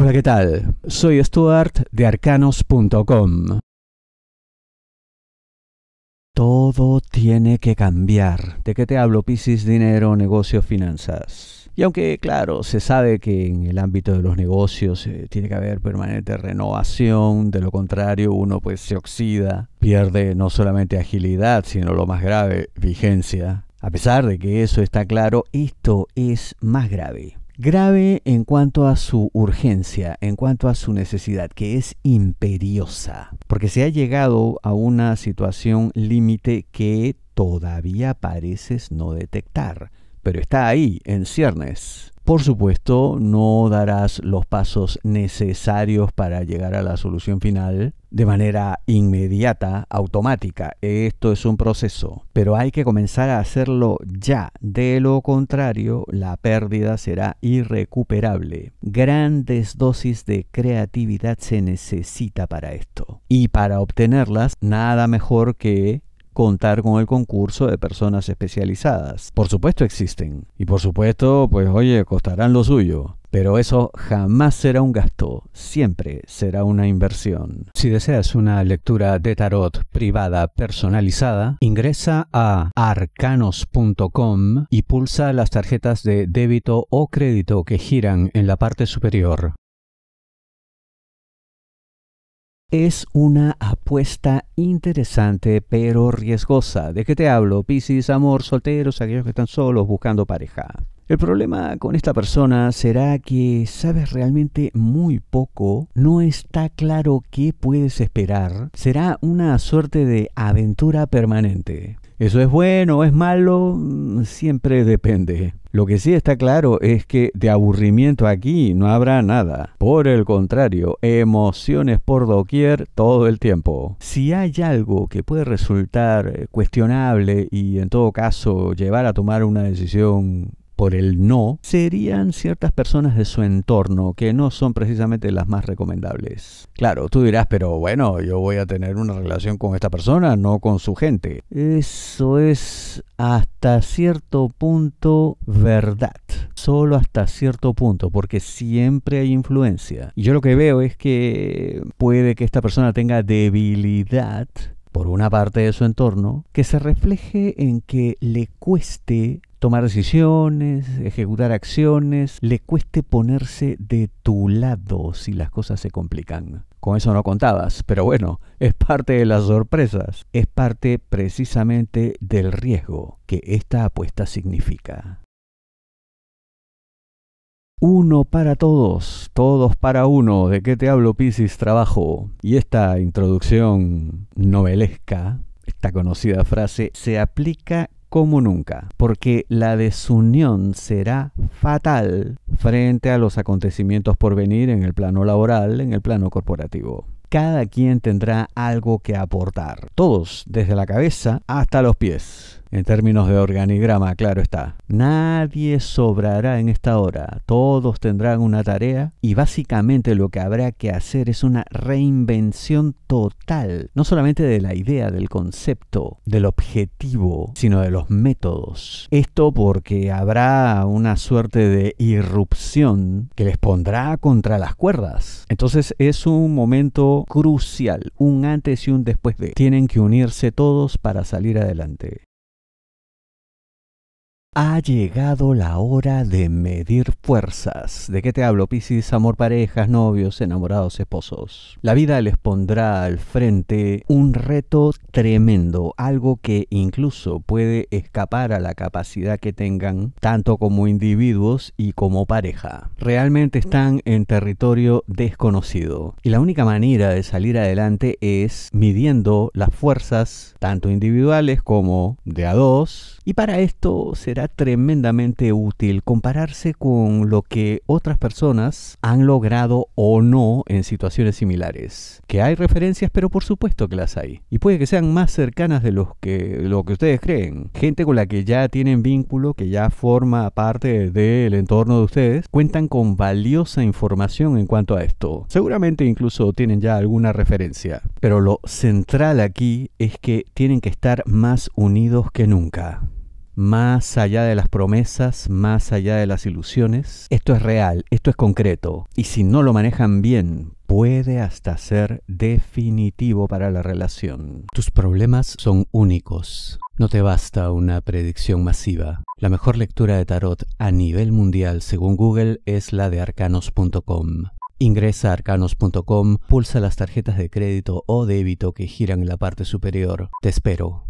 Hola, ¿qué tal? Soy Stuart de arcanos.com. Todo tiene que cambiar. ¿De qué te hablo? Piscis, dinero, negocios, finanzas. Y aunque, claro, se sabe que en el ámbito de los negocios eh, tiene que haber permanente renovación, de lo contrario uno pues se oxida, pierde no solamente agilidad, sino lo más grave, vigencia. A pesar de que eso está claro, esto es más grave. Grave en cuanto a su urgencia, en cuanto a su necesidad, que es imperiosa, porque se ha llegado a una situación límite que todavía pareces no detectar, pero está ahí, en ciernes. Por supuesto, no darás los pasos necesarios para llegar a la solución final de manera inmediata, automática. Esto es un proceso, pero hay que comenzar a hacerlo ya. De lo contrario, la pérdida será irrecuperable. Grandes dosis de creatividad se necesita para esto. Y para obtenerlas, nada mejor que contar con el concurso de personas especializadas. Por supuesto existen. Y por supuesto, pues oye, costarán lo suyo. Pero eso jamás será un gasto, siempre será una inversión. Si deseas una lectura de tarot privada personalizada, ingresa a arcanos.com y pulsa las tarjetas de débito o crédito que giran en la parte superior. Es una apuesta interesante pero riesgosa. ¿De qué te hablo? Piscis, amor, solteros, aquellos que están solos buscando pareja. El problema con esta persona será que sabes realmente muy poco, no está claro qué puedes esperar, será una suerte de aventura permanente. ¿Eso es bueno o es malo? Siempre depende. Lo que sí está claro es que de aburrimiento aquí no habrá nada. Por el contrario, emociones por doquier todo el tiempo. Si hay algo que puede resultar eh, cuestionable y en todo caso llevar a tomar una decisión por el no serían ciertas personas de su entorno que no son precisamente las más recomendables. Claro, tú dirás, pero bueno, yo voy a tener una relación con esta persona, no con su gente. Eso es hasta cierto punto verdad. Solo hasta cierto punto, porque siempre hay influencia. Y yo lo que veo es que puede que esta persona tenga debilidad por una parte de su entorno que se refleje en que le cueste tomar decisiones, ejecutar acciones, le cueste ponerse de tu lado si las cosas se complican. Con eso no contabas, pero bueno, es parte de las sorpresas, es parte precisamente del riesgo que esta apuesta significa. Uno para todos, todos para uno. ¿De qué te hablo, Piscis? Trabajo. Y esta introducción novelesca, esta conocida frase, se aplica como nunca, porque la desunión será fatal frente a los acontecimientos por venir en el plano laboral, en el plano corporativo. Cada quien tendrá algo que aportar, todos, desde la cabeza hasta los pies. En términos de organigrama, claro está. Nadie sobrará en esta hora. Todos tendrán una tarea y básicamente lo que habrá que hacer es una reinvención total. No solamente de la idea, del concepto, del objetivo, sino de los métodos. Esto porque habrá una suerte de irrupción que les pondrá contra las cuerdas. Entonces es un momento crucial, un antes y un después de. Tienen que unirse todos para salir adelante. Ha llegado la hora de medir fuerzas. ¿De qué te hablo, Piscis? Amor, parejas, novios, enamorados, esposos. La vida les pondrá al frente un reto tremendo, algo que incluso puede escapar a la capacidad que tengan tanto como individuos y como pareja. Realmente están en territorio desconocido y la única manera de salir adelante es midiendo las fuerzas tanto individuales como de a dos y para esto tremendamente útil compararse con lo que otras personas han logrado o no en situaciones similares. Que hay referencias, pero por supuesto que las hay. Y puede que sean más cercanas de los que, lo que ustedes creen. Gente con la que ya tienen vínculo, que ya forma parte del entorno de ustedes, cuentan con valiosa información en cuanto a esto. Seguramente incluso tienen ya alguna referencia. Pero lo central aquí es que tienen que estar más unidos que nunca más allá de las promesas, más allá de las ilusiones. Esto es real, esto es concreto. Y si no lo manejan bien, puede hasta ser definitivo para la relación. Tus problemas son únicos. No te basta una predicción masiva. La mejor lectura de tarot a nivel mundial según Google es la de arcanos.com. Ingresa a arcanos.com, pulsa las tarjetas de crédito o débito que giran en la parte superior. Te espero.